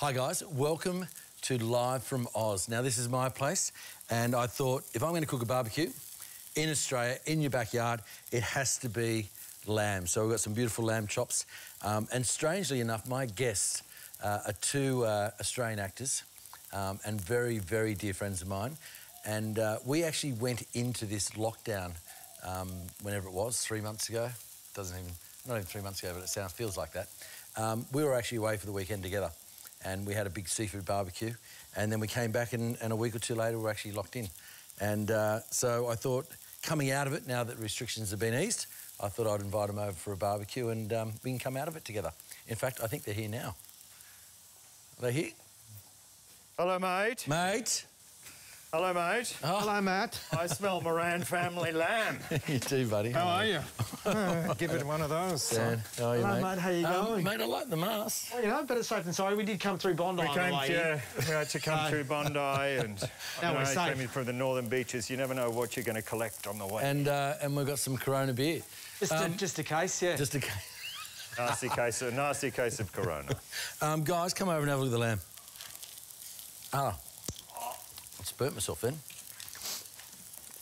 Hi, guys. Welcome to Live from Oz. Now, this is my place, and I thought if I'm going to cook a barbecue in Australia, in your backyard, it has to be lamb. So we've got some beautiful lamb chops. Um, and strangely enough, my guests uh, are two uh, Australian actors um, and very, very dear friends of mine. And uh, we actually went into this lockdown um, whenever it was, three months ago. Doesn't even, not even three months ago, but it sounds, feels like that. Um, we were actually away for the weekend together and we had a big seafood barbecue. And then we came back and, and a week or two later, we were actually locked in. And uh, so I thought, coming out of it, now that restrictions have been eased, I thought I'd invite them over for a barbecue and um, we can come out of it together. In fact, I think they're here now. Are they here? Hello, mate. Mate? Hello, mate. Oh. Hello, Matt. I smell Moran family lamb. you too, buddy. How are you? give it one of those. Dan, how are you, Hello, mate? mate. How you Um, going? mate, I like the mask. Well, you know, better safe than sorry. We did come through Bondi We on the came way. to, we had to come through Bondi and Now you we're know, safe. coming from the northern beaches. You never know what you're going to collect on the way. And, uh, and we've got some Corona beer. Just, Um, a, just a case, yeah. Just a case. nasty case, of, nasty case of Corona. Um, guys, come over and have a look at the lamb. Ah, I spurt myself then.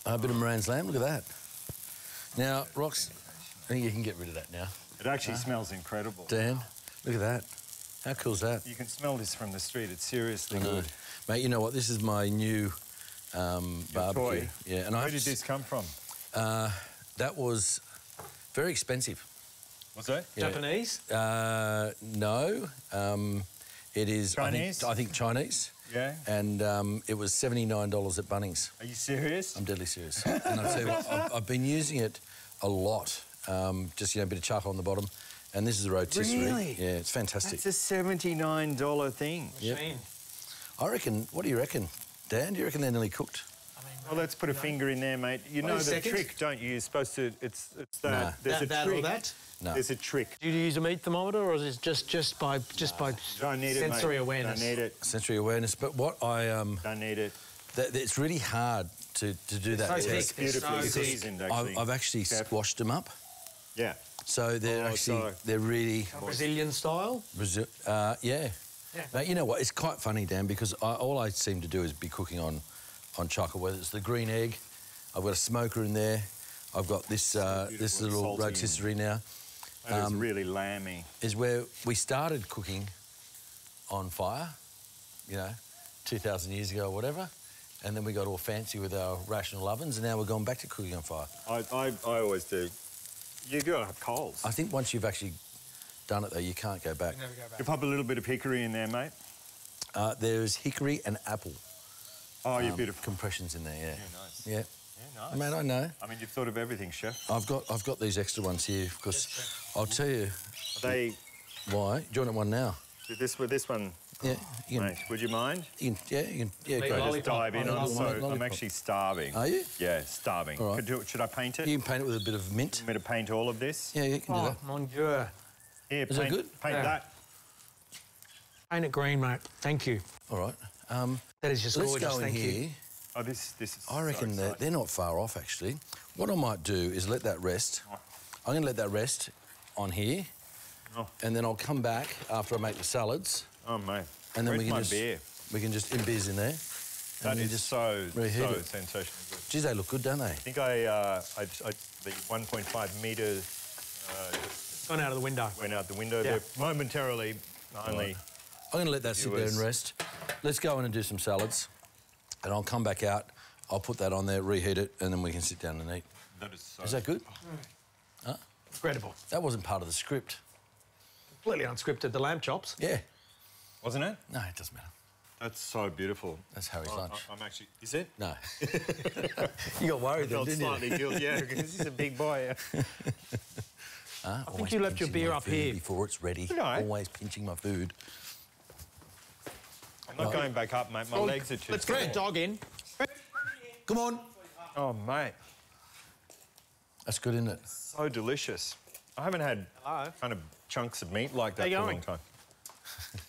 A bit of Moran's lamb, look at that. Now, Rox, I think you can get rid of that now. It actually smells incredible. Dan, look at that. How cool's that? You can smell this from the street. It's seriously I good. Mate, you know what? This is my new um, barbecue. toy? Yeah, and I Where have did this come from? Uh, that was very expensive. What's that? Yeah. Japanese. Uh, no, um, it is. Chinese? I think, I think Chinese. Yeah. And um, it was seventy nine dollars at Bunnings. Are you serious? I'm deadly serious. and I'll tell you what, I've, I've been using it a lot. Um, just you know, a bit of charcoal on the bottom, and this is a rotisserie. Really? Yeah, it's fantastic. It's a seventy-nine dollar thing. Yep. I reckon. What do you reckon, Dan? Do you reckon they're nearly cooked? I mean, Well, let's put a finger in there, mate. You Wait know the second. trick, don't you? You're supposed to. It's it's that. Nah. There's that, a that trick. or that. No. There's a trick. Do you use a meat thermometer, or is it just just by just by Don't need sensory it, mate. awareness? Don't need it. Sensory awareness. But what I um, Don't need it. that, it's really hard to, to do that. so test. thick. It's Beautifully so seasoned, actually. I've, I've actually Careful. squashed them up, Yeah. so they're Oh, actually so- they're really Brazilian style. Brazil. Uh, yeah. Yeah. Mate, you know what? It's quite funny, Dan, because I, all I seem to do is be cooking on on charcoal. Whether it's the green egg, I've got a smoker in there. I've got this uh, this little salty rotisserie now. That is Um, really lammy. Is where we started cooking on fire. You know, two thousand years ago or whatever. And then we got all fancy with our rational ovens, and now we're going back to cooking on fire. I, I, I always do. You gotta have coals. I think once you've actually done it, though, you can't go back. Never go back. You pop a little bit of hickory in there, mate. Uh, there's hickory and apple Oh, you're um, beautiful. compressions in there. Yeah. Yeah, nice. Yeah. Yeah, nice. Man, I know. I mean, you've thought of everything, chef. I've got I've got these extra ones here because I'll tell you Are they why. Do you want one now? this with this one, Yeah, you can, mate? Would you mind? you can yeah, you can yeah, Maybe great. I'll- Just dive in. I'm so I'm actually starving. Are you? Yeah, starving. All right. Could should I paint it? You can paint it with a bit of mint. Want me to paint all of this? Yeah, you can do Oh, that. mon dieu. Here, Is that paint, good? Paint Yeah. that. Paint it green, mate. Thank you. All right. Um, That is just let's gorgeous. go in Thank here. you. Oh, this this is. I reckon so that exciting. they're not far off actually. What I might do is let that rest. I'm going to let that rest on here, Oh. and then I'll come back after I make the salads, Oh mate. and then Where's we can my just beer? we can just in beers in there. That and then just so so it. sensationally good. Geez, they look good, don't they? I think I, uh, I, I the 1.5 metre uh, Gone out of the window. went out the window Yeah. there momentarily. Only I'm going to let that sit there and rest. Let's go in and do some salads, and I'll come back out. I'll put that on there, reheat it, and then we can sit down and eat. that is so. Is that good? Mm. Huh? Incredible. That wasn't part of the script. Completely unscripted. The lamb chops. Yeah. Wasn't it? No, it doesn't matter. That's so beautiful. That's Harry's I- lunch. I, am actually. Is it? No. you got worried then, Felt didn't slightly you? guilty, yeah, because he's a big boy. Huh? I think you left your beer my up here. before it's ready. No. Always pinching my food. I'm not going back up, mate. My legs are too. Let's get the dog in. Come on. Oh, mate, That's good, isn't it? so delicious. I haven't had Hello. kind of chunks of meat like that How you for a long time.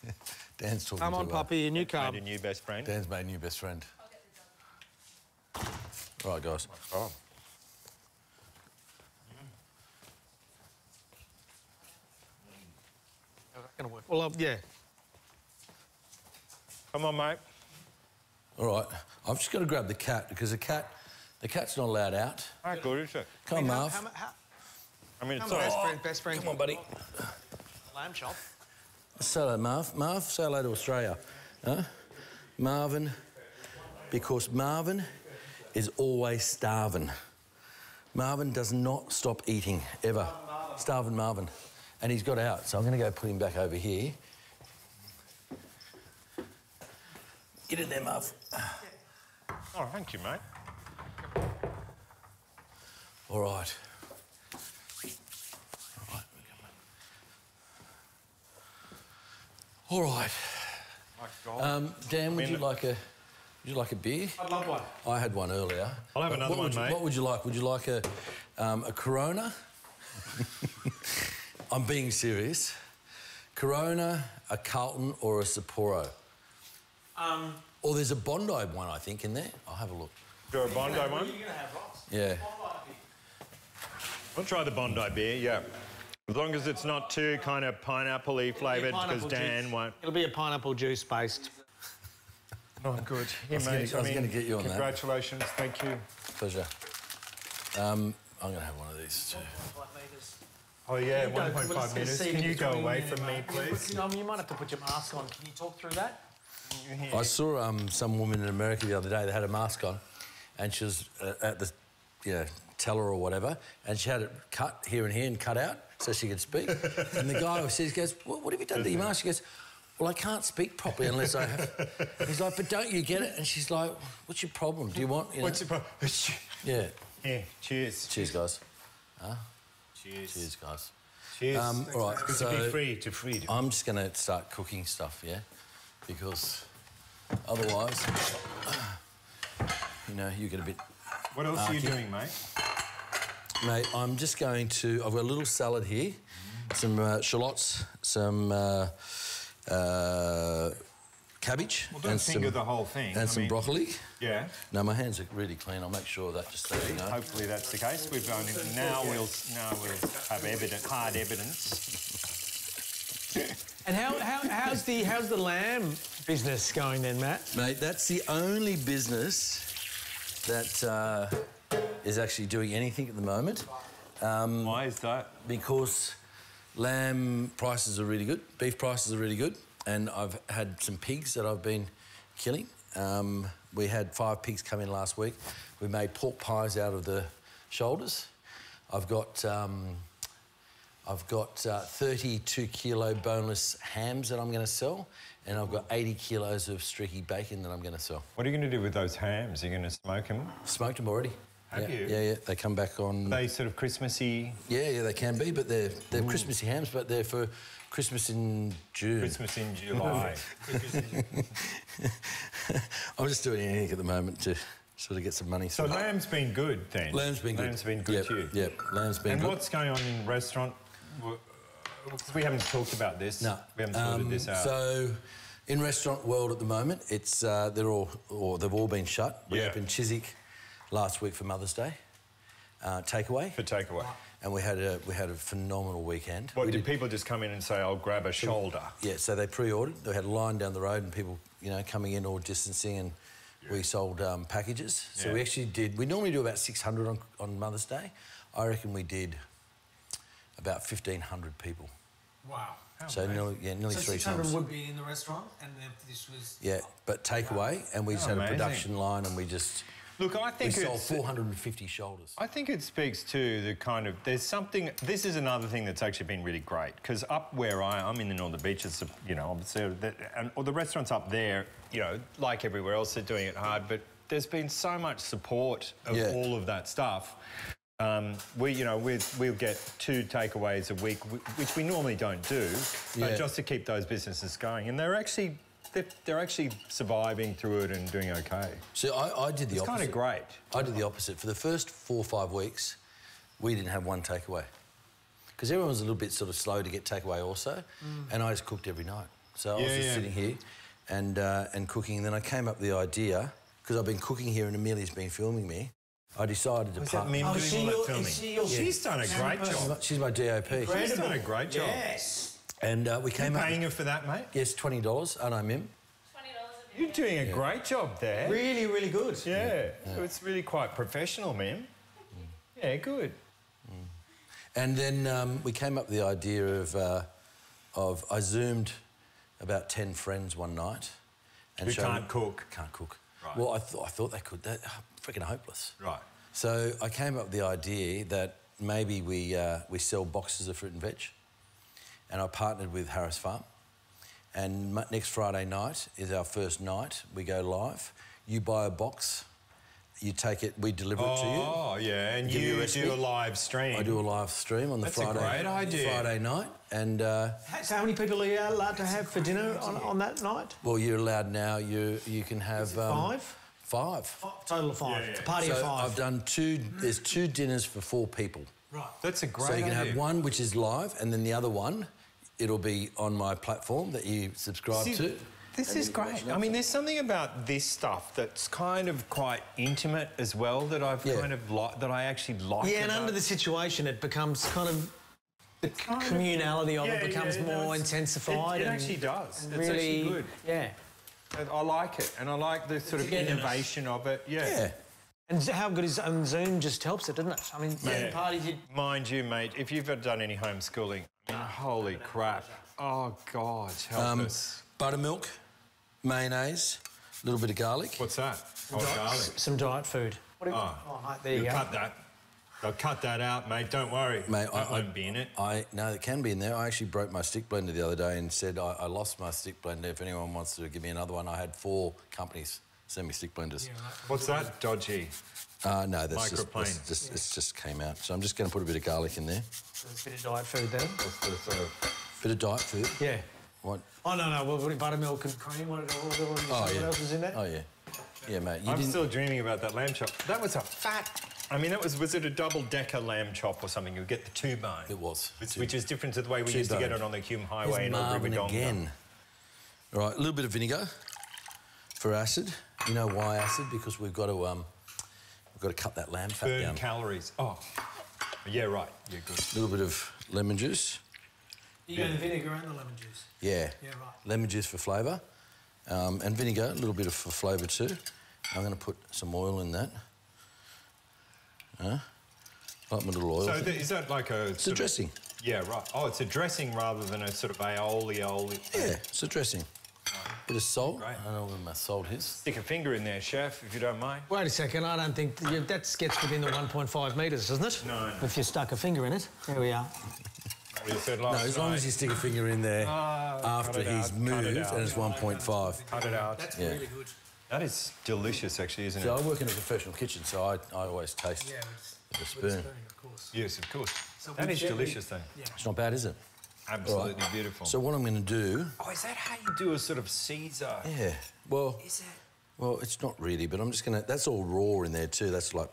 Dan's talking Come on, puppy, a new Made a new best friend. Dan's made a new best friend. All right, guys. Oh. Gonna work. Well, uh, yeah. Come on, mate. All right. I've just got to grab the cat because the cat, the cat's not allowed out. How good is it? Come on, Marv. How, how, how, I mean, it's how all best friend, best friend. Come on, buddy. Lamb chop. Say hello, Marv. Marv, say hello to Australia. Huh? Marvin, because Marvin is always starving. Marvin does not stop eating, ever. Starving Marvin. And he's got out, so I'm going to go put him back over here. Get in there, Marv. Oh, thank you, mate. All right. All right. All right. Um, Dan, would you like a would you like a beer? I'd love one. I had one earlier. I'll have another what one, would you, mate. What would you like? Would you like a um, a Corona? I'm being serious. Corona, a Carlton, or a Sapporo? Um, Or there's a Bondi one, I think, in there. I'll have a look. Do a Bondi one? You're going to have lots. Yeah. I'll try the Bondi beer, yeah. As long as it's not too kind of pineapple-y flavoured, because Pineapple Dan juice. won't. It'll be a pineapple juice based. Oh, good. Yeah, was I was gonna get you on that. Congratulations, thank you. Pleasure. Um, I'm going to have one of these too. Oh, yeah, Go, let's 1.5 go metres. see Can you go away from me, please? Um, you might have to put your mask on. Can you talk through that? I saw um, some woman in America the other day that had a mask on, and she was uh, at the, you know, teller or whatever, and she had it cut here and here and cut out so she could speak. and the guy says, "Goes, what, what have you done to your mask?" She goes, "Well, I can't speak properly unless I have." He's like, "But don't you get it?" And she's like, "What's your problem? Do you want?" You know? What's your problem? Yeah. Yeah, cheers. Cheers, guys. Cheers. Cheers, guys. Cheers. Um, all right. So to be free, to freedom. I'm just going to start cooking stuff, yeah, because otherwise, you know, you get a bit What else are you doing, mate? Mate, I'm just going to. I've got a little salad here, some uh, shallots, some uh, uh, cabbage, Well, don't and some, the whole thing. and I some mean- broccoli. Yeah. No, my hands are really clean. I'll make sure that just so you know. Hopefully that's the case. We've only now we'll now we'll have evidence, hard evidence. And how, how, how's, the, how's the lamb business going then, Matt? Mate, that's the only business that uh, is actually doing anything at the moment Why is that? because lamb prices are really good, beef prices are really good, and I've had some pigs that I've been killing. Um, we had five pigs come in last week. We made pork pies out of the shoulders. I've got um, I've got uh, 32 kilo boneless hams that I'm going to sell, and I've got 80 kilos of streaky bacon that I'm going to sell. What are you going to do with those hams? Are you going to smoke them? Smoked them already. Have yeah, you? Yeah, yeah. They come back on. They sort of Christmassy, Yeah, yeah, they can be, but they're they're Christmassy hams, but they're for Christmas in June. Christmas in July. I'm just doing anything at the moment to sort of get some money. so lamb's been good then. lamb's been good. Lamb's been good yep, to you. Yep, lamb's been And good. And what's going on in restaurant? We haven't talked about this. No, we haven't sorted um, this out. So, in restaurant world at the moment, it's uh, they're all or they've all been shut. We Yeah. opened Chiswick last week for Mother's Day, uh, takeaway, for takeaway. and we had a we had a phenomenal weekend. What we did people just come in and say? I'll grab a shoulder. Yeah, so they pre-ordered. They had a line down the road, and people, you know, coming in all distancing, and we sold um, packages. So Yeah. we actually did. We normally do about 600 on, on Mother's Day. I reckon we did about 1,500 people. Wow. so nearly, yeah, nearly So three 600 times. would be in the restaurant, and then this was. Yeah, but takeaway, and we just Oh, had a production line, and we just Look, I think we sold 450 shoulders. I think it speaks to the kind of there's something. This is another thing that's actually been really great because up where I I'm in the northern beaches, you know, obviously, that- and or the restaurants up there, you know, like everywhere else, they're doing it hard. But there's been so much support of Yeah. all of that stuff. Um, we, you know, we we'll get two takeaways a week, which we normally don't do, Yeah. just to keep those businesses going, and they're actually. They're, they're actually surviving through it and doing okay. So I, I did the It's opposite. It's kind of great. I did the opposite. For the first four or five weeks, we didn't have one takeaway. Because everyone was a little bit sort of slow to get takeaway also. And I just cooked every night. So I was Mm. Just yeah. sitting here and, uh, and cooking. And then I came up with the idea, because I've been cooking here and Amelia's been filming me, I decided to Is that part- Mim Oh, doing she all that filming? she your- She's done a great She's job. She's my DOP. She's done a great job. Yes. And uh, we You came up... paying her for that, mate? Yes, $20. And I know, Mim. Twenty dollars You're doing a great job there. Really, really good. Yeah. It's really quite professional, man. Yeah, good. And then um, we came up with the idea of, uh, of I zoomed about 10 friends one night. And Who showed can't them- cook. Can't cook. Right. Well, I, th- I thought they could. They're freaking hopeless. Right. So I came up with the idea that maybe we, uh, we sell boxes of fruit and veg. And I partnered with Harris Farm. And next Friday night is our first night. We go live. You buy a box, you take it, we deliver it to you. Oh, yeah, and you a you do a live stream. I do a live stream on the That's a Friday, great idea. Friday night, and uh, So, how many people are you allowed to have for dinner on, on that night? well, you're allowed now. You you can have um, Five? Five. Oh, total of five. Yeah, yeah. It's a party So of 5 I've done two. There's two dinners for four people. Right. That's a great so you can idea. have one which is live, and then the other one, it'll be on my platform that you subscribe See, to. This is great. I mean, there's something about this stuff that's kind of quite intimate as well that I've Yeah. kind of like that I actually like. Yeah, and about under the situation, it becomes kind of the kind communality of Yeah, it becomes yeah, more it's- intensified. It, it actually does. It's really, actually good. Yeah. I- like it, and I like the sort of Togetherness. innovation of it. Yeah. Yeah. And how good is and Zoom just helps it, doesn't it? I mean, Yeah. parties you Mind you, mate, if you've ever done any homeschooling, I mean, holy crap. Oh, God, help Um, us. buttermilk, mayonnaise, a little bit of garlic. What's that? Oh, garlic. some diet food. What you, Oh. oh, mate, there you You go. cut that. I'll cut that out, mate. Don't worry. Mate, that won't be in it. I no, it can be in there. I actually broke my stick blender the other day and said I, I lost my stick blender. If anyone wants to give me another one, I had four companies send me stick blenders. What's that? Dodgy. Uh, no, that's just, Microplane. that's just it's just came out. So I'm just going to put a bit of garlic in there. A bit of diet food then. What's the sort of... Bit of diet food. Yeah. What? Oh no no, well, what, buttermilk and cream. What, what, what, what, Oh what yeah. else is in there? Oh yeah. Yeah, mate. You I'm didn't. still dreaming about that lamb chop. That was a fat... I mean, that was... Was it a double-decker lamb chop or something? You get the two-bone. It was. Which, Two- which is different to the way we used to get it on the Hume There's Highway in Marvin Albury again. All right, a little bit of vinegar for acid. You know why acid? Because we've got to um, we've got to cut that lamb fat Burn down. calories. Oh. Yeah, right. Yeah, good. A little bit of lemon juice. You go the vinegar and the lemon juice. Yeah. Yeah, right. Lemon juice for flavour. Um, and vinegar, a little bit of for flavour too. I'm going to put some oil in that. Huh? Like my little oil. So th- is that like a... it's a dressing. Yeah, right. Oh, it's a dressing rather than a sort of aioli, aioli. Yeah, it's a dressing. Bit of salt. Great. I don't know where my salt is. Stick a finger in there, chef, if you don't mind. Wait a second, I don't think you, that gets within the 1.5 metres, doesn't it? No. If you stuck a finger in it. There we are. What you said No, last as long night. as you stick a finger in there Ah, after he's out, moved cut it out. and it's 1.5. Cut it out. That's Yeah. really good. That is delicious, actually, isn't So it? I work in a professional kitchen, so I, I always taste Yeah, with a with spoon. a spoon, of course. Yes, of course. So that we is gently- delicious, though. Yeah. It's not bad, is it? Absolutely All right. beautiful. So what I'm going to do, oh, is that how you do a sort of Caesar? yeah, well, Is it? well, it's not really, but I'm just going to. That's all raw in there too. That's like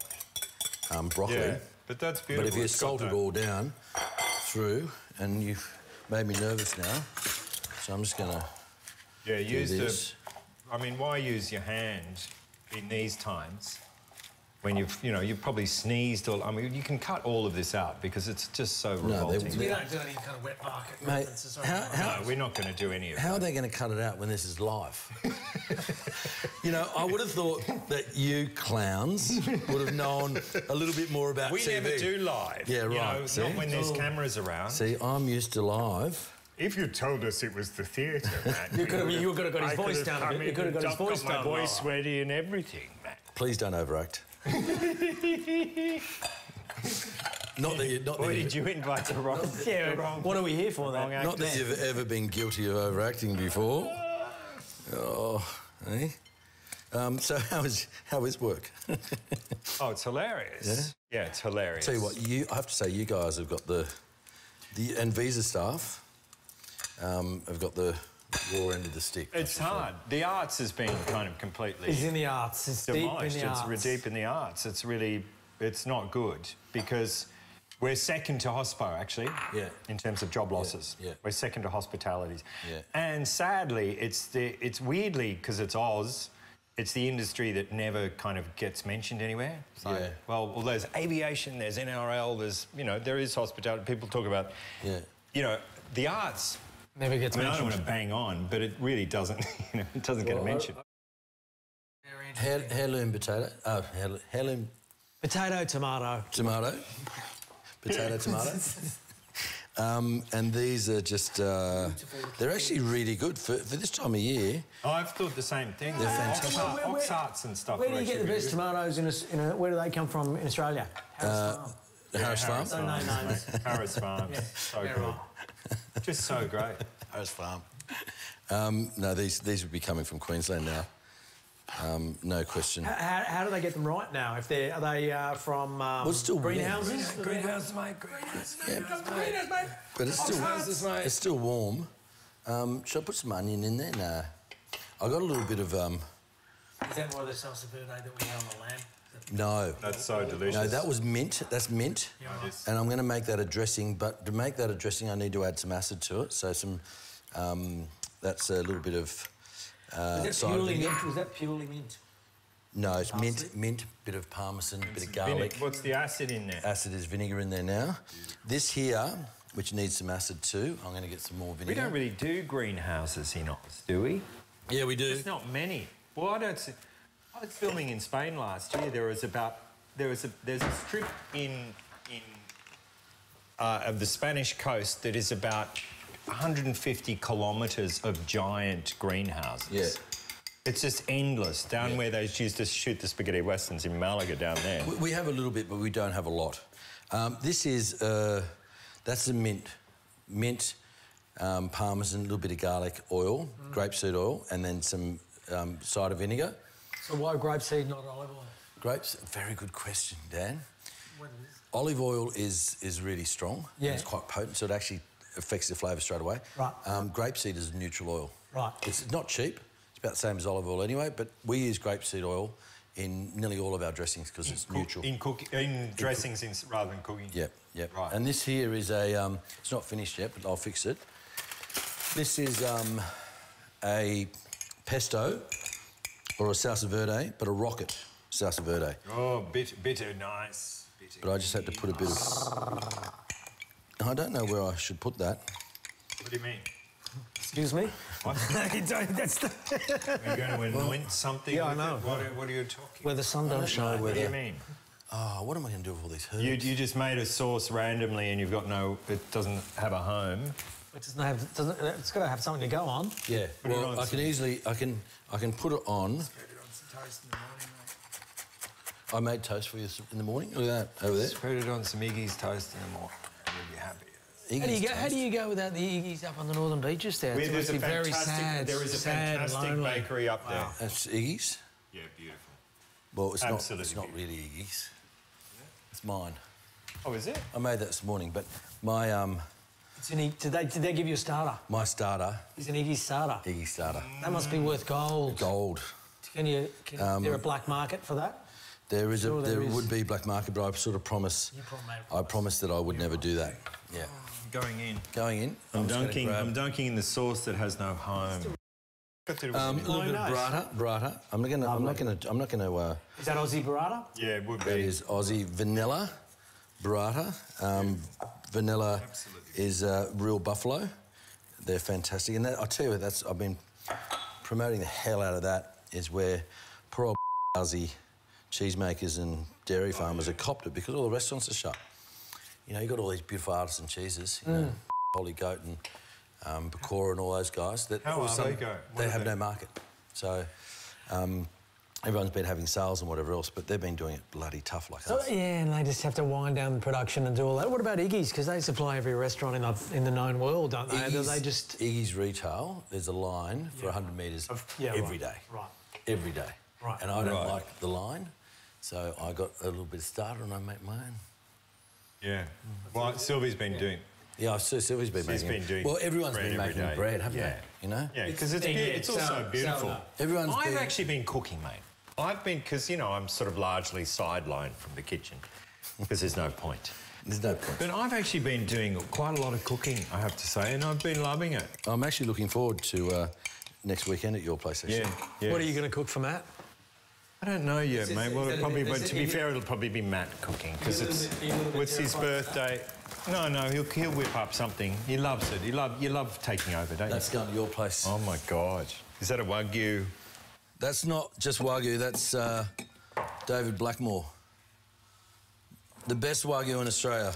um, broccoli. Yeah, but that's beautiful. but if you It's salt it all down through, and you've made me nervous now, so I'm just going to. Yeah, use this. the. I mean, why use your hand in these times when you've, you know, you've probably sneezed all. I mean, you can cut all of this out because it's just so they- revolting. We don't do any kind of wet market Mate, references or how- anything how- no, we're not going to do any of How that. are they going to cut it out when this is live? you know, I would have thought that you clowns would have known a little bit more about We TV. never do live. Yeah, right. you right, Know, see? not when there's Oh. cameras around. See, I'm used to live. If you told us it was the theatre, Matt, You could have- you could have got his I voice down a bit. You could have got his voice got my down voice lower. ready and everything, Matt. Please don't overact. not that you, not Boy, that did you invite the wrong, Yeah, the wrong, what are we here for then? not that you've ever been guilty of overacting before. Oh, eh? Um, so how is how is work? Oh, it's hilarious. Yeah, it's hilarious. Tell you what, you I have to say you guys have got the the and Visa staff um, have got the raw end of the stick. It's hard. The arts has been kind of completely It's in the arts. It's deep in demolished. the it's arts. re- deep in the arts. It's really, it's not good because we're second to hospo actually. Yeah. In terms of job losses, yeah. we're second to hospitalities. Yeah. And sadly, it's the it's weirdly because it's Oz. It's the industry that never kind of gets mentioned anywhere. It's like, Yeah. well, well, there's aviation, there's NRL, there's you know there is hospitality. People talk about, Yeah. you know, the arts. Never gets I mean, I don't want to bang on, but it really doesn't. You know, it doesn't get a Well, I- mention. Heir, heirloom potato. Oh, heirloom, heirloom Potato, tomato. tomato. Potato, tomato. Um, and these are just, uh, they're actually really good for, for this time of year. I've thought the same thing. They're Ox- fantastic. Ox- Where- where- and stuff. Where do you get the best really tomatoes in, Aus- in a, Where do they come from in Australia? Harris Farm. The good. Harris Yeah, Farm. No, no, no. Harris Farms. So Yeah, good. right. Just so great. Harris Farm. Um, no, these these would be coming from Queensland now. Um, no question. How, how do they get them right now? If they're they uh, from um, it's still warm. greenhouses? Greenhouse, mate. Greenhouse. Yeah. Greenhouse, mate. But it's still Oxhearts, mate. it's still warm. Um, should I put some onion in there? Nah. I got a little bit of um, Is that more of the salsa verde that we have on the lamb? Is that- no. That's so delicious. No, that was mint. That's mint. Yeah, right. And I'm going to make that a dressing, but to make that a dressing, I need to add some acid to it. So some, um, that's a little bit of. Uh, Is that purely mint? Was that purely mint? No, it's mint, mint, bit of parmesan, bit of Vinegar. garlic. What's the acid in there? Acid is vinegar in there now. This here, which needs some acid too, I'm going to get some more vinegar. We don't really do greenhouses in Oz, do we? Yeah, we do. There's not many. Well, I don't see. I was filming in Spain last year. There was about there was a there's a strip in in uh, of the Spanish coast that is about 150 kilometres of giant greenhouses. Yeah. It's just endless down Yeah. where they used to shoot the spaghetti westerns in Malaga down there. We- have a little bit, but we don't have a lot. Um, this is, uh, that's the mint. Mint, um, parmesan, a little bit of garlic oil, grapeseed oil, and then some um, cider vinegar. So why grape seed, not olive oil? Grapes, very good question, Dan. What is? Olive oil is is really strong. Yeah. It's quite potent, so it actually affects the flavour straight away. Right. Um, grapeseed is a neutral oil. Right. It's not cheap. It's about the same as olive oil anyway, but we use grape seed oil in nearly all of our dressings because it's neutral. in cook in dressings in, rather than cooking. Yep, yep. Right. And this here is a, um, it's not finished yet, but I'll fix it. This is um, a pesto or a salsa verde, but a rocket salsa verde. Oh, bitter, bitter, nice. Bitter. But I just had to put a bit of. I don't know where I should put that. What do you mean? Excuse me? What? That's the... Are you going to anoint something? Yeah, I know. What are, what are you talking? Where the sun don't shine. What do you mean? Oh, what am I going to do with all these herbs? You, you just made a sauce randomly and you've got no, it doesn't have a home. It doesn't have, it doesn't, it's got to have something to go on. yeah. it Well, on I can easily, I can, I can put it on. Put it on some toast in the morning, mate. I made toast for you in the morning. Look at that over there. Spread it on some Iggy's toast in the morning. You'll be happy. How do, you Iggy's go, how do you go without the Iggy's up on the northern beaches there? Where there's a very fantastic, sad. there is a sad fantastic lonely. bakery up there. That's Iggy's. Yeah, beautiful. Well, it's Absolutely not. It's not really Iggy's. It's mine. Oh, is it? I made that this morning, but my um It's an, Iggy- did, they, did they give you a starter? my starter, It's an Iggy starter. Iggy starter, That must be worth gold. gold. Can you? Can, is there a black market for that? There is Sure a there there is. would be black market, but I sort of promise. You probably made a I promised that I would never do that. Yeah. Going in. Going in. I'm just gonna dunking. I'm dunking in the sauce that has no home. Um, a little Oh, bit nice. of burrata. Burrata. I'm not gonna. I'm not gonna. I'm not gonna. Uh, Is that Aussie burrata? yeah, it would be. is Aussie Vannella burrata. Um, Vannella is uh, real buffalo. They're fantastic, and that, I tell you what, that's I've been promoting the hell out of that. Is where poor old Aussie cheesemakers and dairy farmers are copped it because all the restaurants are shut. You know, you've got all these beautiful artisan cheeses. You know, Holy Goat and um, Bacora and all those guys. That How all are they going? What They have they? no market. So um, everyone's been having sales and whatever else, but they've been doing it bloody tough like So, us. yeah, and they just have to wind down the production and do all that. What about Iggy's? Because they supply every restaurant in the, in the known world, don't they? Iggy's, they just... Iggy's retail, there's a line for 100 metres yeah, every day. right, right. Every day. Right. And I don't Right. like the line, so I got a little bit of starter and I make my own. Yeah. Mm. Well, Sylvie's been doing. Yeah, I see Sylvie's been She's making. been doing well, everyone's bread been every making day. bread, haven't Yeah. they? You know. Yeah, because it's, Yeah, it's also sourdough, beautiful. sourdough. Everyone's I've been- actually been cooking, mate. I've been because you know I'm sort of largely sidelined from the kitchen because there's no point. There's no point. But I've actually been doing quite a lot of cooking, I have to say, and I've been loving it. I'm actually looking forward to uh, next weekend at your place. Actually. Yeah. yeah. What are you going to cook for Matt? I don't know yet, this- mate. is Well, it'll probably, is but to be fair, it'll probably be Matt cooking because You it's little bit- you a little bit what's his birthday. No, no, he'll, he'll whip up something. He loves it. He love you love taking over, don't you? That's you? going to your place. Oh my God, is that a wagyu? That's not just Wagyu, that's uh, David Blackmore. The best Wagyu in Australia.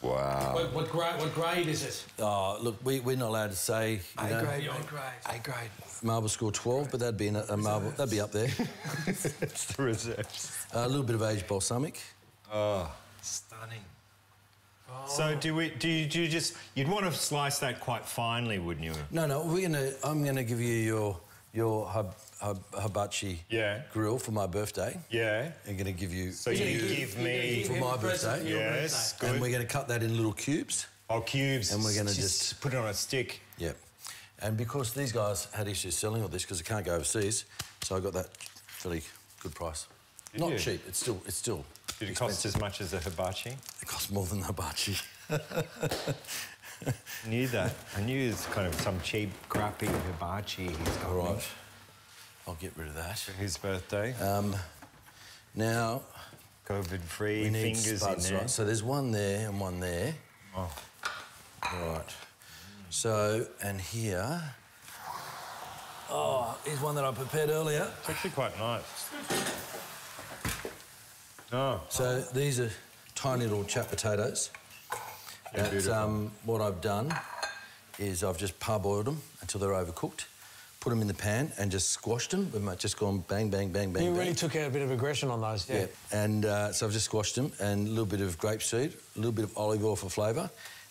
Wow. What, what, grade, what grade is it? Oh, look, we, we're not allowed to say, you know, grade. A grade. A grade. marble score 12, but that'd be in a, a marble, that'd be up there. it's the reserves. a little bit of aged balsamic. Oh. Stunning. So do we? Do you, do you just? You'd want to slice that quite finely, wouldn't you? No, no, we're gonna. I'm gonna give you your your hab, hab, hibachi Yeah. grill for my birthday. Yeah. I'm gonna give you So you give me. for my birthday. Yes. and Good. we're gonna cut that in little cubes. Oh, cubes. And we're gonna just- put it on a stick. Yep. And because these guys had issues selling all this because they can't go overseas, so I got that fairly good price. Did Not you? cheap. It's still. It's still. Did it cost as much as a hibachi? It costs more than the hibachi. I knew that. I knew it's kind of some cheap, crappy hibachi he's got. All me right. I'll get rid of that. For his birthday. Um, now COVID-free fingers spuds, in there. right? So there's one there and one there. Oh. All right. So and here. Oh, here's one that I prepared earlier. It's actually quite nice. Oh, So these are tiny little chap potatoes. Yeah, That, beautiful. um, what I've done is I've just parboiled them until they're overcooked, put them in the pan and just squashed them. We've just gone bang, bang, bang, bang, You bang. really took out a bit of aggression on those, yeah. Yeah, and uh, so I've just squashed them and a little bit of grapeseed, a little bit of olive oil for flavour,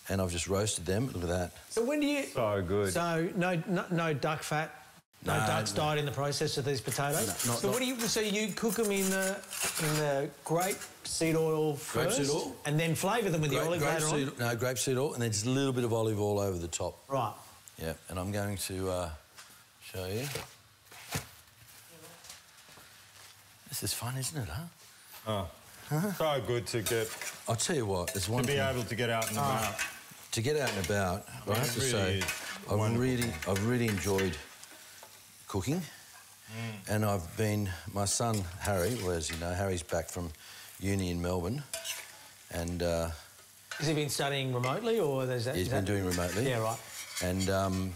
and I've just roasted them. Look at that. So when do you... so good. So no, no, no duck fat, no, No, ducks no. died in the process of these potatoes. No, not- so not- what do you? So you cook them in the in the grape seed oil first, Grapeseed oil. and then flavour them with the Grape- olive later on. grapeseed, no, grapeseed oil, and then just a little bit of olive oil over the top. Right. Yeah, and I'm going to uh, show you. This is fun, isn't it, huh? Oh. So good to get I'll tell you what, there's one to be thing. able to get out and about. to get out and about, I have to really say, I've wonderful. really, I've really enjoyed cooking, Mm. and I've been. My son Harry, well, as you know, Harry's back from uni in Melbourne, and uh, Has he been studying remotely, or is that? he's is been that- doing remotely. Yeah, right. And um,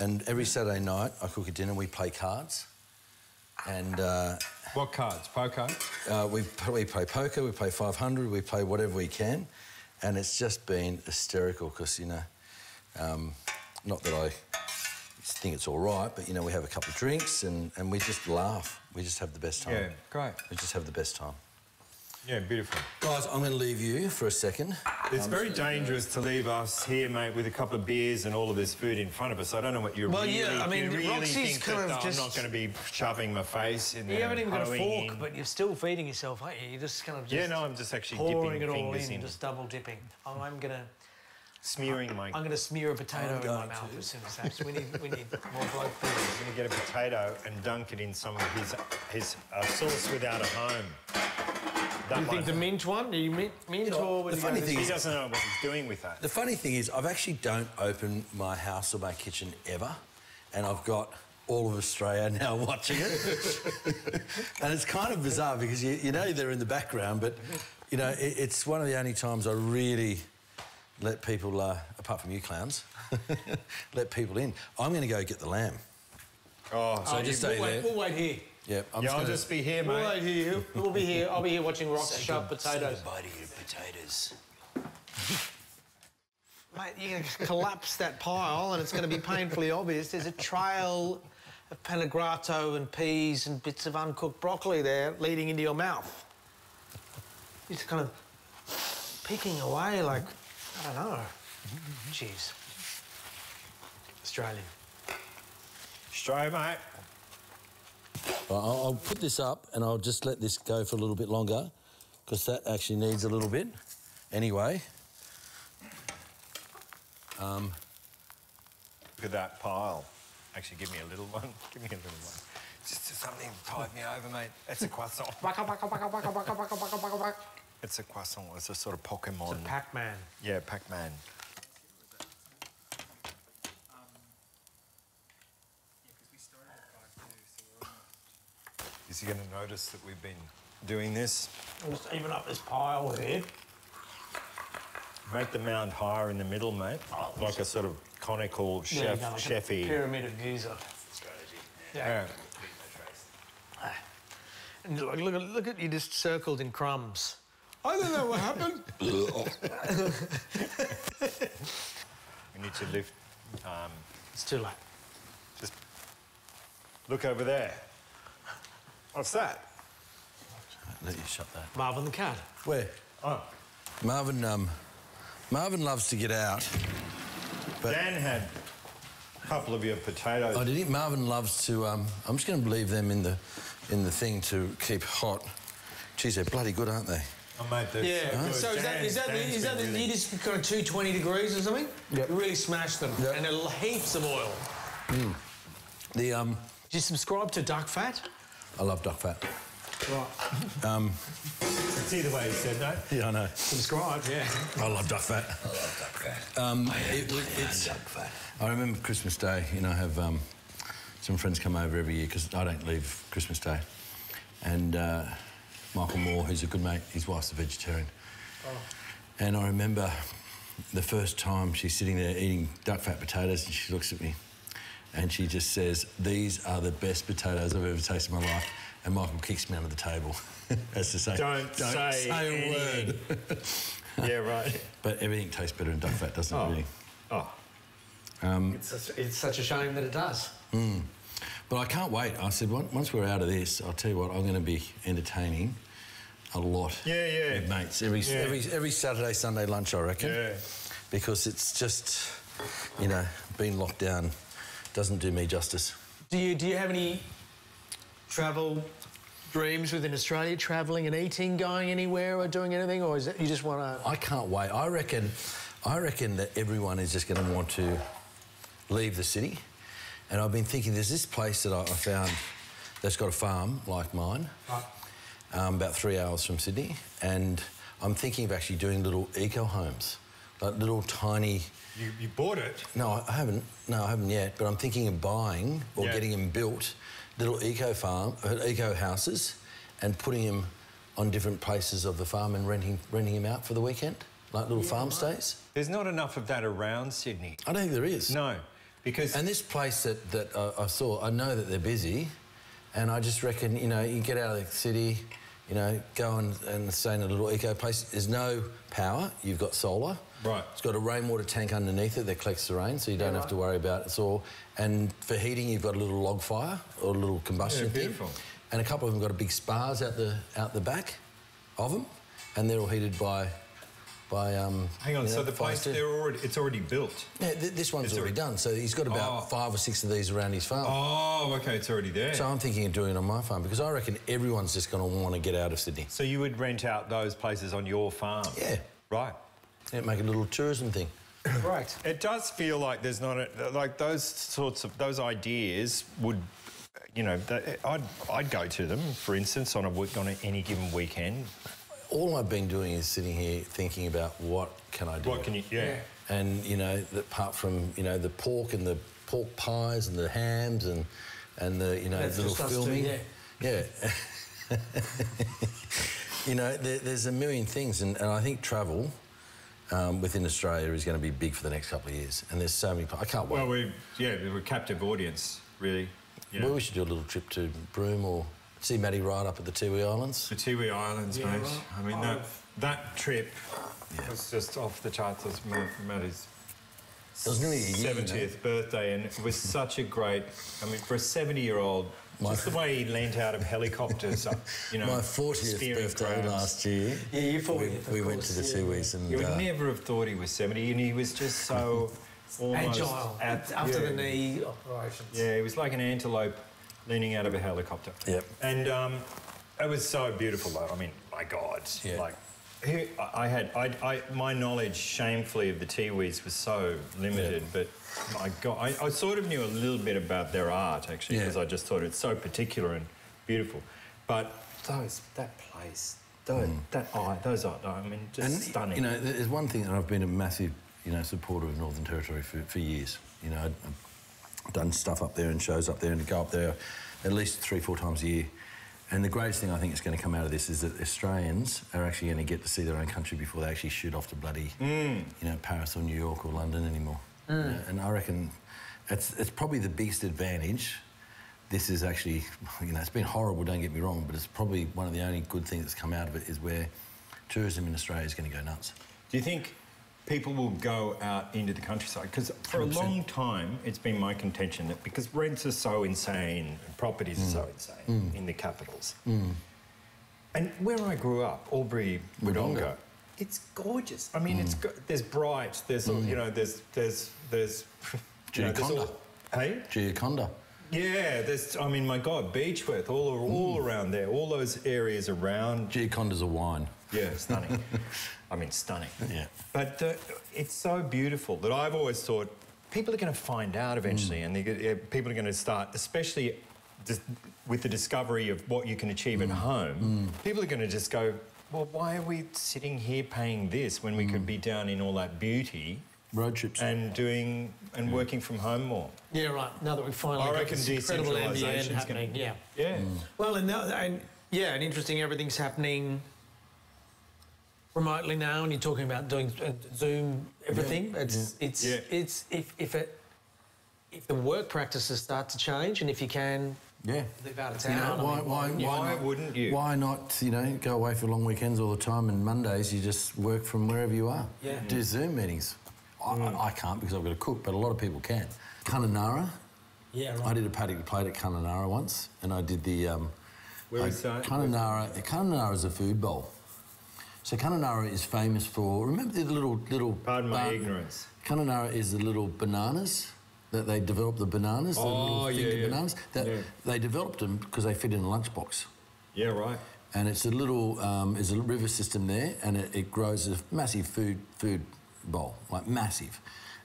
and every Saturday night, I cook a dinner. We play cards, and uh, What cards? Poker? uh, we we play poker. We play 500. We play whatever we can, and it's just been hysterical because you know, um, not that I think it's all right, but you know, we have a couple of drinks and, and we just laugh. We just have the best time. Yeah, great. We just have the best time. Yeah, beautiful. Guys, I'm going to leave you for a second. It's very dangerous to leave us here, mate, with a couple of beers and all of this food in front of us. I don't know what you're Well, really... yeah, I mean, really Roxy's kind that of I'm not going to be shoving my face in there. You haven't even got a fork, in. but you're still feeding yourself, aren't you? You're just kind of just Yeah, no, I'm just actually pouring dipping it all fingers in, in, just double dipping. Oh, I'm gonna, smearing my... I'm gonna smear a potato I'm in my mouth to. as soon as that. We need, we need more bloke food. I'm going to get a potato and dunk it in some of his his uh, sauce without a home. That You think the one. mint one? Do you mint, mint know, or what the funny thing is, He doesn't know what he's doing with that. The funny thing is, I've actually don't open my house or my kitchen ever, and I've got all of Australia now watching it. and it's kind of bizarre because you, you know they're in the background, but you know it, it's one of the only times I really let people, uh, apart from you clowns, let people in. I'm going to go get the lamb. Oh, So just stay we'll there. Wait, we'll wait here. Yeah, I'm yeah, I'll gonna- just be here, We'll mate. wait here. We'll be here. I'll be here watching Rox shove potatoes. Bite of your potatoes. Mate, you're going to collapse that pile and it's going to be painfully obvious. There's a trail of pangrattato and peas and bits of uncooked broccoli there leading into your mouth. You're just kind of picking away like, I don't know. Jeez. Australian. Straight, mate. Right, I'll, I'll put this up and I'll just let this go for a little bit longer because that actually needs a little bit. Anyway, um, Look at that pile. Actually, give me a little one. Give me a little one. Just something to tide me over, mate. It's a croissant. It's a croissant. It's a sort of Pokemon. Pac-Man. yeah, Pac-Man. Is he going to notice that we've been doing this? I'll just even up this pile here. Make the mound higher in the middle, mate. Oh, like a sort of conical chef, go, like a chefy. Pyramid of Giza. Yeah. Ah. And look, look, look at you just circled in crumbs. I don't know what happened. We need to lift. Um, It's too late. just look over there. What's that? Let you shut that. Marvin the cat. Where? Oh, Marvin, um, Marvin loves to get out. But Dan had a couple of your potatoes. oh, did he? Marvin loves to. Um, I'm just going to leave them in the in the thing to keep hot. Geez, they're bloody good, aren't they? I made this. Yeah. So is that, is that, the, is that the, you just kind of 220 degrees or something? Yep. You really smash them. Yep. And it'll heaps of oil. The um, Do you subscribe to Duck Fat? I love duck fat. Right. Um see the way he said that? Yeah, I know. Subscribe, yeah. I love duck fat. I love duck fat. Um, it, it's, I remember Christmas Day. You know, I have um, some friends come over every year because I don't leave Christmas Day. And uh, Michael Moore, who's a good mate, his wife's a vegetarian. Oh. And I remember the first time she's sitting there eating duck fat potatoes, and she looks at me, and she just says, "These are the best potatoes I've ever tasted in my life." And Michael kicks me under the table, as to say, Don't say a word." Yeah, right. But everything tastes better in duck fat, doesn't it? Oh. Really? Oh, um, It's such, it's such a shame that it does. Hmm. But I can't wait. I said "Once- once we're out of this, I'll tell you what, I'm going to be entertaining a lot. Yeah, yeah. With mates every Yeah. every every Saturday Sunday lunch, I reckon. Yeah. Because it's just, you know, being locked down doesn't do me justice. Do you, do you have any travel dreams within Australia? Travelling and eating, going anywhere or doing anything? Or is it you just want to... I can't wait. I reckon, I reckon that everyone is just going to want to leave the city. And I've been thinking, there's this place that I, I found that's got a farm like mine, um, about three hours from Sydney, and I'm thinking of actually doing little eco homes, like little tiny. you, you bought it. No, I haven't. No, I haven't yet. But I'm thinking of buying or Yeah. getting them built, little eco farm, uh, eco houses, and putting them on different places of the farm and renting renting them out for the weekend, like little farm stays. There's not enough of that around Sydney. I don't think there is. No, because And this place that that uh, I saw, I know that they're busy, and I just reckon you know you get out of the city, you know, go and, and stay in a little eco place. There's no power. You've got solar. Right. It's got a rainwater tank underneath it that collects the rain, so you don't have to worry about it. It's all. And for heating, you've got a little log fire or a little combustion Yeah, thing. beautiful. And a couple of them got a big spas out the out the back of them, and they're all heated by by um. hang on. you know, so the place they're already it's already built. Yeah, th- this one's already- done. So he's got about Oh. five or six of these around his farm. Oh, okay, it's already there. So I'm thinking of doing it on my farm because I reckon everyone's just going to want to get out of Sydney. So you would rent out those places on your farm? Yeah. Right. Yeah, make a little tourism thing. Right. It does feel like there's not a, like those sorts of those ideas would, you know, I'd I'd go to them. For instance, on a week on any given weekend. All I've been doing is sitting here thinking about what can I do. What can you? Yeah. And you know, the- apart from you know the pork and the pork pies and the hams and and the you know That's little just us two, filming. yeah. Yeah. you know, there, there's a million things, and, and I think travel um, within Australia is going to be big for the next couple of years. And there's so many. I can't wait. Well, we yeah we're a captive audience, really. You know. Well, we should do a little trip to Broome or see Matty Ride up at the Tiwi Islands. The Tiwi Islands, Yeah, mate. right. I mean, that, that trip was just off the charts. It was Ma- It was nearly a year, you know. 70th birthday, and it was such a great. I mean, for a 70 year old, My- just the way he leant out of helicopters, uh, you know. My 40th birthday crowds. last year. Yeah, your We, 40th, of we went to the yeah. Tiwis and You would uh, never have thought he was 70, and he was just so almost Agile. at- After yeah. the knee operations. Yeah, he was like an antelope leaning out of a helicopter. Yep. And um, it was so beautiful, though. I mean, my God. Yeah. Like, I I had, I, I, my knowledge, shamefully, of the Tiwis was so limited, but my God, I, I sort of knew a little bit about their art, actually, Yeah. because I just thought it's so particular and beautiful. But those, that place, those, that eye, those eye, I mean, just Mm. and stunning. you know, there's one thing that I've been a massive, you know, supporter of Northern Territory for, for years. You know, I've done stuff up there and shows up there and go up there at least three, four times a year. And the greatest thing I think is going to come out of this is that Australians are actually going to get to see their own country before they actually shoot off to bloody, Mm. you know, Paris or New York or London anymore. You know, and I reckon it's, it's probably the biggest advantage this is actually, you know, it's been horrible, don't get me wrong, but it's probably one of the only good things that's come out of it is where tourism in Australia is going to go nuts. Do you think people will go out into the countryside? Because for a 100%. long time, it's been my contention that because rents are so insane, and properties are so mm. insane in the capitals. Mm. Mm. And where I grew up, Albury, Wodonga, it's gorgeous. I mean, it's go- there's bright, there's all you know, there's there's there's. you know, all- Hey. Giaconda. Yeah, there's. I mean, my God, Beechworth, all all around there, all those areas around. Giaconda's a wine. Yeah, stunning. I mean, stunning. Yeah. But uh, it's so beautiful that I've always thought people are going to find out eventually, and they're, uh, people are going to start, especially dis- with the discovery of what you can achieve at home. People are going to just go, well, why are we sitting here paying this when we could be down in all that beauty Road trips. and doing and working from home more? Yeah, right. Now that we've finally I got reckon this incredible NBN decentralisation's gonna- happening. Yeah. Yeah. Well, and, now, and yeah, and interesting, everything's happening remotely now, and you're talking about doing uh, Zoom everything. It's it's Yeah. it's if if it if the work practices start to change, and if you can Yeah. live out of You know, town. I why, mean, why, wouldn't you? why, Why not, wouldn't you? Why not, you know, go away for long weekends all the time and Mondays you just work from wherever you are. Yeah. Do Zoom meetings. I, I, I can't because I've got to cook, but a lot of people can. Kununurra. Yeah, right. I did a paddock plate at Kununurra once, and I did the. Um, Where I- that? Kununurra. Kununurra is a food bowl. So Kununurra is famous for. Remember the little little. Pardon my ignorance. Kununurra is the little bananas that they developed the bananas. the little Oh, yeah, finger yeah. bananas. That Yeah. they developed them because they fit in a lunchbox. Yeah, right. And it's a little, um, there's a river system there, and it, it grows a massive food food bowl, like massive.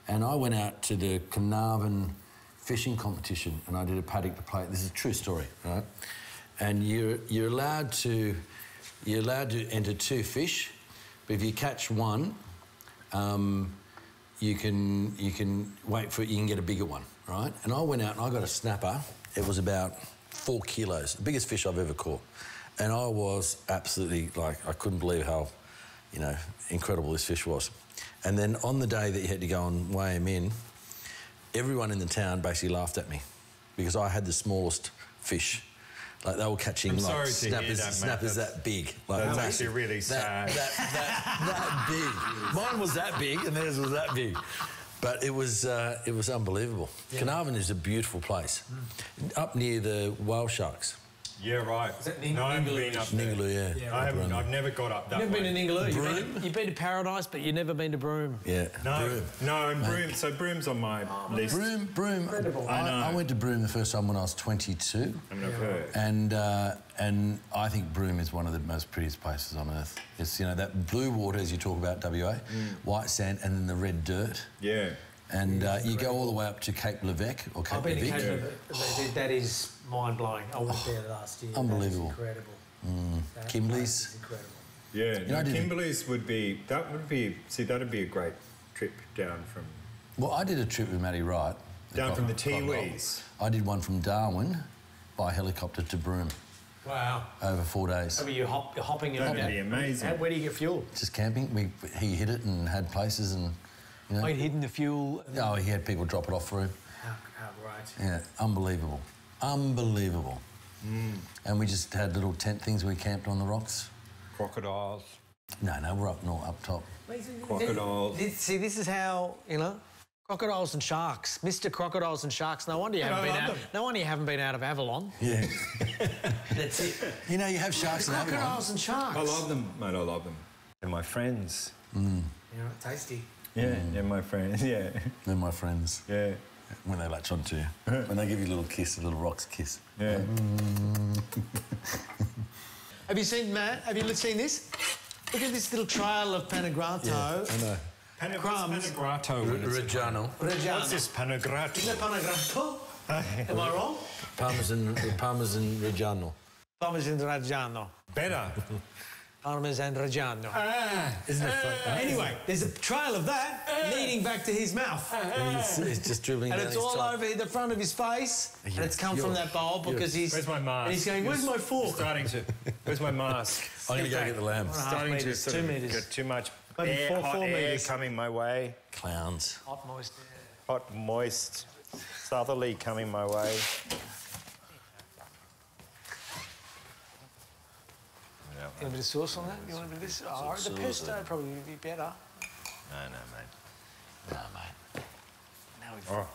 And I went out to the Carnarvon fishing competition, and I did a paddock to play. This is a true story, right? And you're you're allowed to you're allowed to enter two fish, but if you catch one, um, you can you can wait for it. You can get a bigger one, right? And I went out and I got a snapper. It was about four kilos, the biggest fish I've ever caught, and I was absolutely like I couldn't believe how, you know, incredible this fish was. And then on the day that you had to go and weigh him in, everyone in the town basically laughed at me because I had the smallest fish. Like they were catching I'm like sorry to hear snappers, that, snappers That's- that big. Like that's massive. actually really That- sad. That, that, that big. Mine was that big, and theirs was that big. But it was uh, it was unbelievable. Carnarvon is a beautiful place, up near the whale sharks. Yeah, right. that Ning- no, I haven't been up there. Ningaloo, yeah. Yeah, I haven't. I've never got up that You've never way. been to Ningaloo. You've been, you've been to Paradise, but you've never been to Broome. Yeah. No, Broome. no, and Broome. So Broome's on my list. Broome, Broome. I, I know. I went to Broome the first time when I was 22, I mean, I've heard. and uh, and I think Broome is one of the most prettiest places on earth. It's you know that blue water as you talk about WA, white sand, and then the red dirt. Yeah. And uh, you go all the way up to Cape Leveque or Cape I've been to Leveque. Cape Leveque. That is mind blowing. I went there last year. Unbelievable. That is incredible. That Kimberley's. is incredible. Yeah. know, no, did- Kimberley's would be. That would be. See, that'd be a great trip down from. Well, I did a trip with Matty Wright. Down from the Crocodile. Tiwis. I did one from Darwin by helicopter to Broome Wow. over four days. I mean, you're, hop, you're hopping and That'd be amazing. How- Where do you get fuel? Just camping. We, he hit it and had places and, you know. I'd hidden the fuel. Oh, he had people drop it off for him. How, how great. Yeah, unbelievable. Unbelievable. Mm. And we just had little tent things we camped on the rocks. Crocodiles. No, no, we're up north, up top. Crocodiles. This- See, this is how, you know, crocodiles and sharks. Mr. Crocodiles and Sharks. No wonder you haven't been out. them. No wonder you haven't been out of Avalon. Yeah. That's it. you know, you have sharks in Avalon. crocodiles and sharks. I love them, mate. I love them. They're my friends. You know, tasty. Yeah, mm. they're my friends. Yeah, They're my friends. yeah, When they latch onto you. when they give you a little kiss, a little rocks kiss. yeah. Mm. Have you seen Matt? Have you seen this? Look at this little trail of Pangrattato. I know. Pan- Crumbs. Pangrattato. Reggiano. Reggiano. What's this Pangrattato? Isn't it Pangrattato? Am I wrong? Parmesan, Parmesan Reggiano. Parmesan Reggiano. Better. Parmesan Reggiano. Ah. Isn't it fun? Ah. Anyway, there's a trail of that ah. leading back to his mouth. And he's, he's just dribbling And down it's his all top. over the front of his face. And it's come from that bowl because he's. Where's my mask? And he's going, Where's my fork? Starting to. Where's my mask? I'm going to go get the lambs. Half Starting to sort two of metres. get too much Maybe air, four- hot four air metres. coming my way. Clowns. Hot moist. air. Hot, moist, southerly coming my way. A bit of sauce on that? You want a bit of this? Oh, the pesto would probably be better. No, no, mate. No, mate. Now we've, Oh,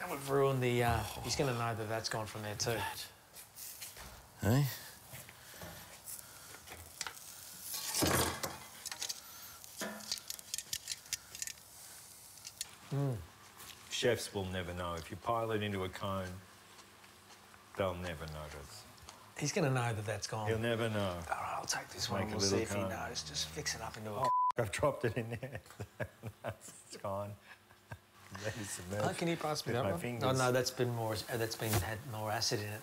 now we've ruined the. Uh, he's going to know that that's gone from there too. Hey? chefs will never know. If you pile it into a cone, they'll never notice. He's going to know that that's gone. He'll never know. All right, I'll take this Make one. We'll see little if he knows. Just fix it up into a. Oh, I've dropped it in there. it's gone. Let it Oh, can you pass me that one? fingers. Oh no, that's been more. Uh, that's been had more acid in it.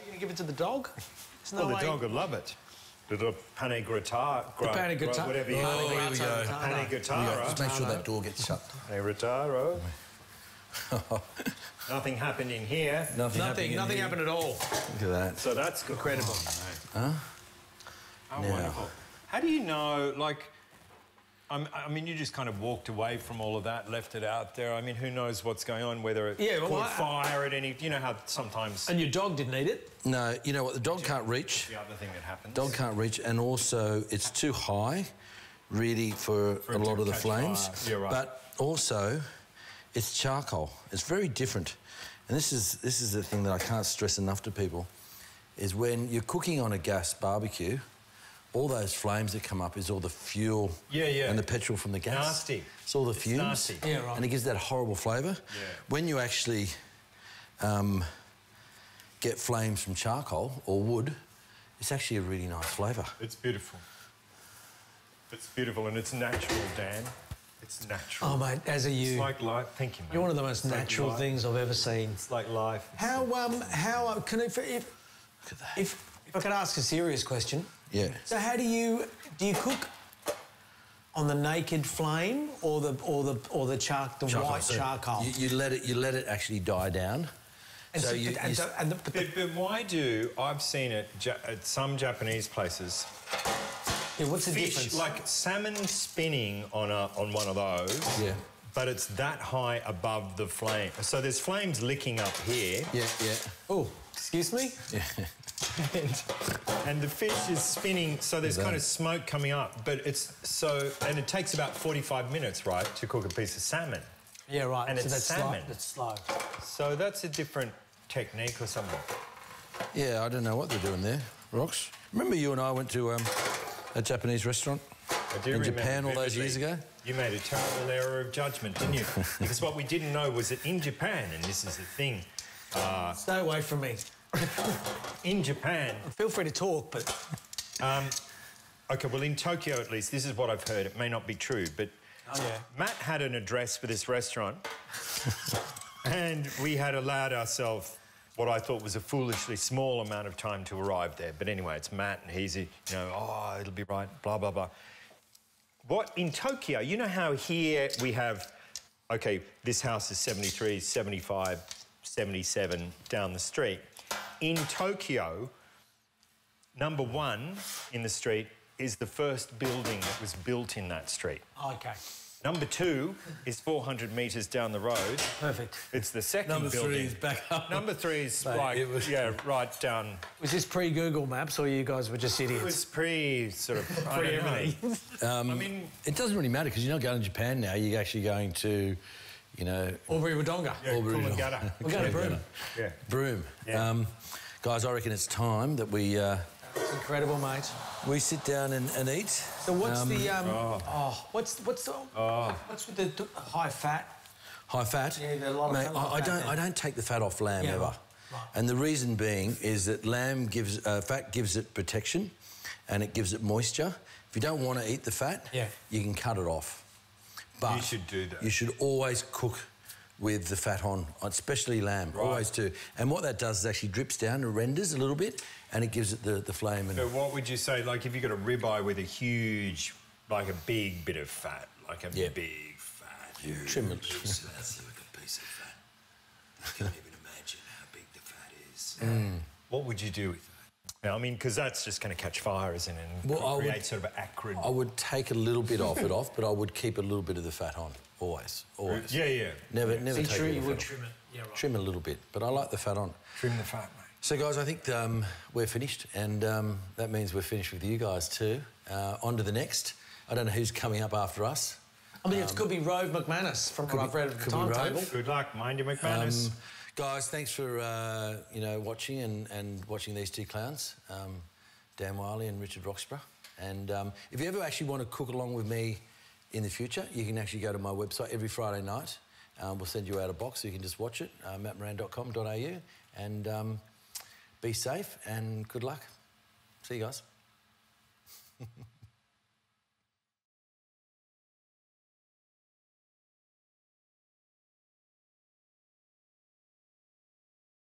You gonna give it to the dog? There's no Well, the way- dog would love it. The, the pane gratar, The pane gratin- whatever you Oh, call here it. we go. Just make sure that door gets shut. Pane grataro. Nothing happened in here. Nothing, Nothing. Nothing happened at all. Look at that. So that's good. Incredible. Oh, Now. wonderful. How do you know, like, I'm, I mean, you just kind of walked away from all of that, left it out there. I mean, who knows what's going on, whether it Yeah, well, caught I- fire at any... You know how sometimes... And your dog didn't eat it. No, you know what? The dog can't reach. the other thing that happens. Dog can't reach, and also it's too high, really, for, For a lot of the flames. fire. You're right. But also, it's charcoal. It's very different, and this is this is the thing that I can't stress enough to people, is when you're cooking on a gas barbecue, all those flames that come up is all the fuel Yeah, yeah. and the petrol from the gas. Nasty. It's all the It's fumes. nasty. Yeah, right. And it gives that horrible flavour. Yeah. When you actually um, get flames from charcoal or wood, it's actually a really nice flavour. It's beautiful. It's beautiful and it's natural, Dan. It's natural. Oh mate, as are you. It's like life. Thank you, man. You're one of the most It's natural life. things I've ever seen. It's like life. How um how uh, can if if Look at that. if, if I could ask a serious question? Yeah. So how do you do you cook on the naked flame or the or the or the charc the white So charcoal? You, you let it. You let it actually die down. and so so, you- and, you so- and the, but But, but why do I've seen it at some Japanese places? Yeah, what's the Fish difference? like salmon spinning on a on one of those. Yeah. But it's that high above the flame. So there's flames licking up here. Yeah, yeah. oh, excuse me. Yeah. and, and the fish is spinning, so there's kind of smoke coming up, but it's so, and it takes about 45 minutes, right, to cook a piece of salmon. Yeah, right. And so it's that's salmon. Slow. That's slow. So that's a different technique or something. Yeah, I don't know what they're doing there, Rox. Remember you and I went to um, a Japanese restaurant I do in remember Japan all those years ago? You made a terrible error of judgment, didn't you? because what we didn't know was that in Japan, and this is the thing, uh, Stay away from me. in Japan, Feel free to talk, but um, okay, well, in Tokyo at least, this is what I've heard. It may not be true, but oh yeah. Matt had an address for this restaurant, and we had allowed ourselves what I thought was a foolishly small amount of time to arrive there. But anyway, it's Matt, and he's, you know, oh, it'll be right, blah, blah, blah. What in Tokyo, you know how here we have, okay, this house is 73, 75, 77 down the street. In Tokyo, number one in the street is the first building that was built in that street. Okay. Number two is 400 metres down the road. Perfect. It's the second Number three is back up. Number three is Mate, like, was- yeah, right down. Was this pre-Google Maps or you guys were just idiots? It was pre sort of, I don't. Um, I mean, It doesn't really matter because you're not going to Japan now. You're actually going to, you know, Albury Wodonga. yeah, Albury- Coolangatta. We're going to Broome. Yeah. Broome. Yeah. Um, guys, I reckon it's time that we uh, It's incredible, mate. we sit down and, and eat. So what's the um? Oh. what's what's the what's with the high fat? High fat. Yeah, there's a lot of Mate, fat- lot of I, I don't. there. I don't take the fat off lamb Yeah, ever. right, right. And the reason being is that lamb gives uh, fat gives it protection, and it gives it moisture. If you don't want to eat the fat, Yeah. you can cut it off. But You should do that. You should always cook with the fat on, especially lamb. Always do. And what that does is actually drips down and renders a little bit, and it gives it the, the flame. And But what would you say, like, if you got a ribeye with a huge, like a big bit of fat, like a Yeah. big fat, trim it. That's like a piece of fat. You can't even imagine how big the fat is. Mm. what would you do with that? Now, I mean, because that's just going to catch fire, isn't it? And Well, I would- create sort of an acrid. I would take a little bit off it off, but I would keep a little bit of the fat on. Always, always. yeah, yeah. Never, never See, take true, all the you would. Trim it. Yeah. right. Trim a little bit, but I like the fat on. Trim the fat, mate. So, guys, I think um, we're finished, and um, that means we're finished with you guys too. Uh, on to the next. I don't know who's coming up after us. I mean, it could be Rove McManus from what be- I've read of the Rove. timetable. Good luck, mind you, McManus. Um, guys, thanks for uh, you know watching and, and watching these two clowns, um, Dan Wyllie and Richard Roxburgh. And um, if you ever actually want to cook along with me in the future, you can actually go to my website every Friday night. Um, we'll send you out a box so you can just watch it, uh, mattmoran.com.au, and um, be safe and good luck. See you guys.